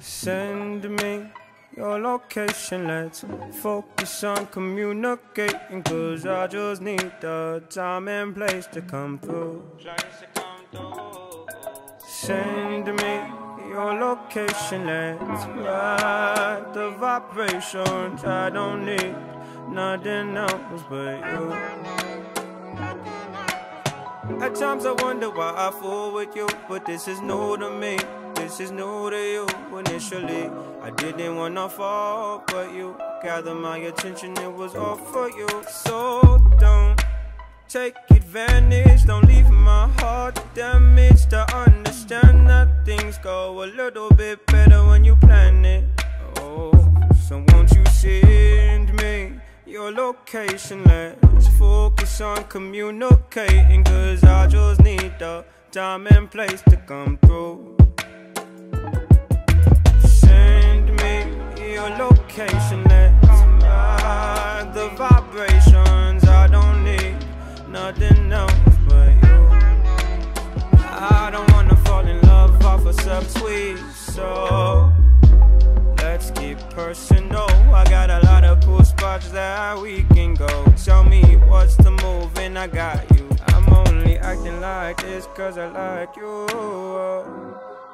Send me your location, let's focus on communicating. Cause I just need the time and place to come through. Send your location, let's ride the vibrations. I don't need nothing else but you. At times I wonder why I fool with you, but this is new to me. This is new to you. Initially, I didn't wanna fall, but you gathered my attention. It was all for you. So don't take advantage. Don't leave my heart damaged. That things go a little bit better when you plan it. Oh, so won't you send me your location? Let's focus on communicating. Cause I just need the time and place to come through. So let's keep personal. I got a lot of cool spots that we can go. Tell me what's the move, and I got you. I'm only acting like this cause I like you.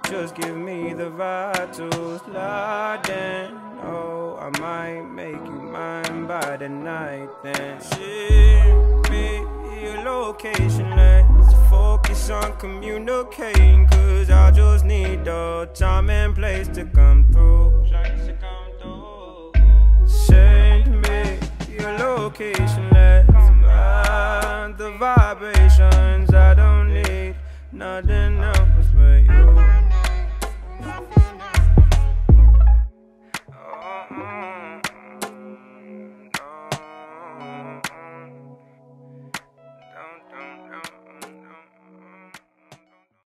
Just give me the vibe to slide in. Oh, I might make you mine by the night then. Ship me your location, focus on communicating. Cause I just need the time and place to come through. Send me your location, let's ride the vibrations. I don't need nothing else but you.